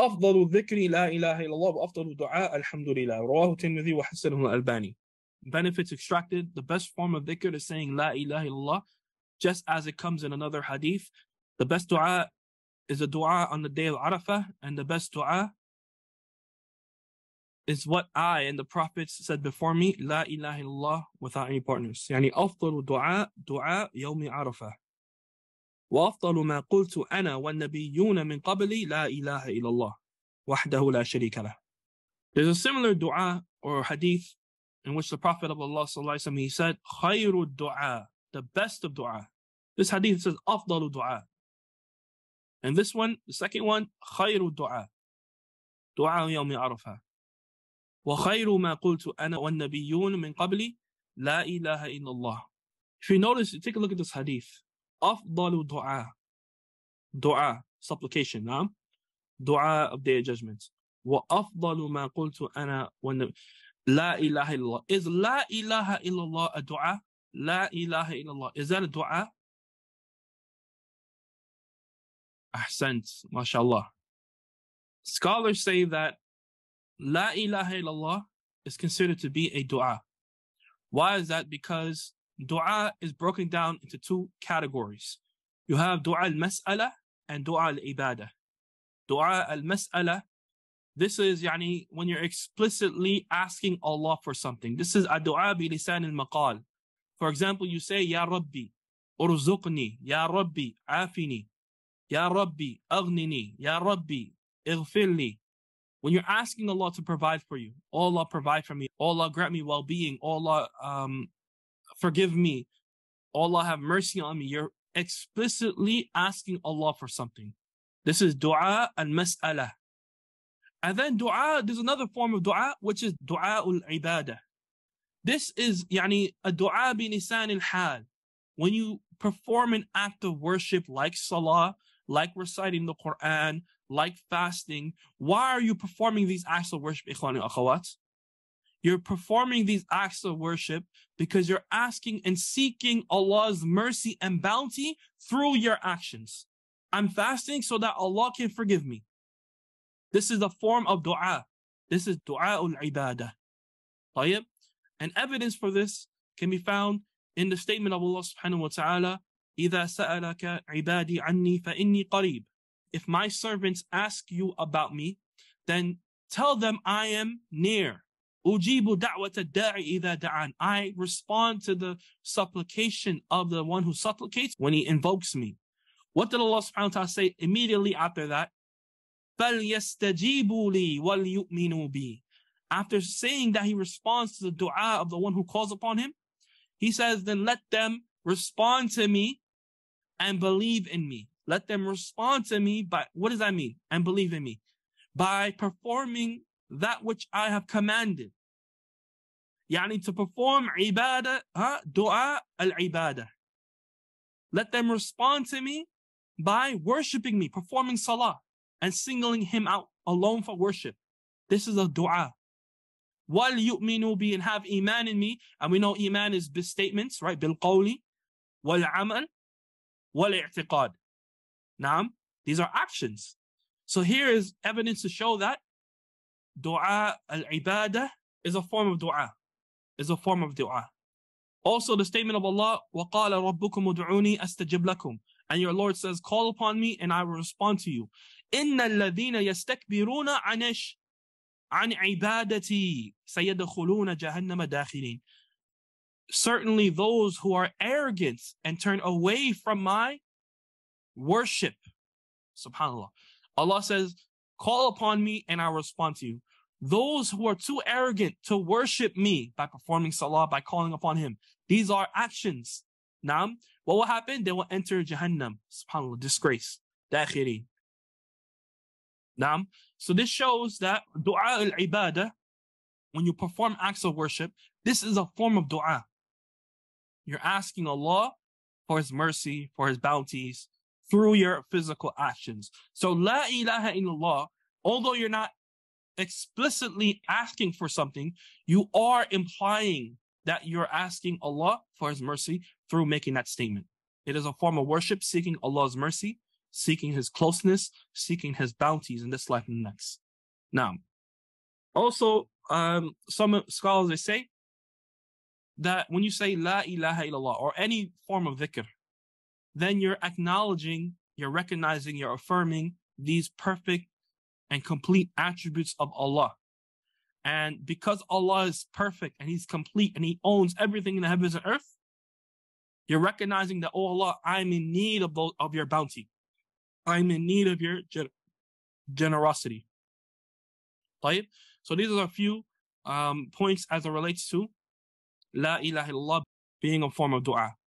أفضل الذكر لا إله إلا الله وأفضل الدعاء الحمد لله رواه الترمذي وحسنه الألباني benefits extracted the best form of dhikr is saying La ilaha illallah just as it comes in another hadith the best dua is a dua on the day of Arafah and the best dua is what I and the prophets said before me La ilaha illallah without any partners يعني أفضل دعاء دعاء يوم عرفة وأفضل ما قلت أنا والنبيون من قبلي لا إله إلا الله وحده لا شريك له. There's a similar dua or hadith in which the Prophet of Allah صلى الله عليه وسلم he said خير الدعاء the best of dua. This hadith says أفضل دعاء. And this one, the second one, خير الدعاء. دعاء يوم عرفة. وخير ما قلت أنا والنبيون من قبلي لا إله إلا الله. If you notice, take a look at this hadith. afdalu du'a. Du'a, supplication, naam. Du'a of Day of Judgment. Wa afdalu ma qultu ana wa La ilaha illallah. Is la ilaha illallah a du'a? La ilaha illallah. Is that a du'a? Ahsant, mashallah. Scholars say that La ilaha illallah is considered to be a dua. Why is that? Because dua is broken down into two categories. You have dua al-mas'ala and dua al-ibadah. Dua al-mas'ala, this is when you're explicitly asking Allah for something. This is a dua bi lisan al-maqal. For example, you say, Ya Rabbi, urzuqni, Ya Rabbi, afini, Ya Rabbi, aghnini, Ya Rabbi, ighfirli, when you're asking Allah to provide for you, oh Allah provide for me, oh Allah grant me well-being, oh Allah um, forgive me, Allah have mercy on me, you're explicitly asking Allah for something. This is dua al-mas'ala. And then dua, there's another form of dua, which is dua al-ibadah. This is yani, a dua bi lisan al-hal. When you perform an act of worship like salah, like reciting the Quran, like fasting, why are you performing these acts of worship, ikhwan akhawat? You're performing these acts of worship because you're asking and seeking Allah's mercy and bounty through your actions. I'm fasting so that Allah can forgive me. This is a form of dua. This is dua ul ibadah. طيب? And evidence for this can be found in the statement of Allah subhanahu wa ta'ala, إِذَا سَأَلَكَ عِبَادِي عَنِّي فَإِنِّي قَرِيبٌ if my servants ask you about me, then tell them I am near. Ujibu da'wata da'i idha da'an. I respond to the supplication of the one who supplicates when he invokes me. What did Allah subhanahu wa ta'ala say immediately after that? فَلْيَسْتَجِيبُوا لِي وَلْيُؤْمِنُوا بِي After saying that he responds to the dua of the one who calls upon him, he says, then let them respond to me and believe in me. Let them respond to me by, what does that mean? And believe in me. By performing that which I have commanded. Yani to perform ibadah, huh? dua al-ibadah. Let them respond to me by worshiping me, performing salah, and singling him out alone for worship. This is a dua. Wal yu'minu bi and have iman in me. And we know iman is statements, right? Bil qawli, wal amal, wal i'tiqad. Naam, these are actions. So here is evidence to show that dua al-ibadah is a form of dua, is a form of dua. Also the statement of Allah, وَقَالَ رَبُّكُمُ دُعُونِي أَسْتَجِبْ لَكُمْ And your Lord says, call upon me and I will respond to you. إِنَّ الَّذِينَ يَسْتَكْبِرُونَ عَنِشْ عَنْ عِبَادَتِي سَيَدْخُلُونَ جَهَنَّمَ دَاخِلِينَ Certainly those who are arrogant and turn away from my worship. Subhanallah. Allah says, call upon me and I'll respond to you. Those who are too arrogant to worship me by performing salah, by calling upon him, these are actions. Naam. What will happen? They will enter Jahannam. Subhanallah. Disgrace. Dakhiri. Naam. So this shows that dua al-ibadah, when you perform acts of worship, this is a form of dua. You're asking Allah for his mercy, for his bounties, through your physical actions. So La ilaha illallah, although you're not explicitly asking for something, you are implying that you're asking Allah for his mercy through making that statement. It is a form of worship, seeking Allah's mercy seeking his closeness, seeking his bounties in this life and the next. Now, also, um, some scholars they say that when you say La ilaha illallah or any form of dhikr, then you're acknowledging, you're recognizing, you're affirming these perfect and complete attributes of Allah. And because Allah is perfect and He's complete and He owns everything in the heavens and earth, you're recognizing that, oh Allah, I'm in need of, of your bounty. I'm in need of your generosity. Right? So these are a few um, points as it relates to La ilaha illallah being a form of dua.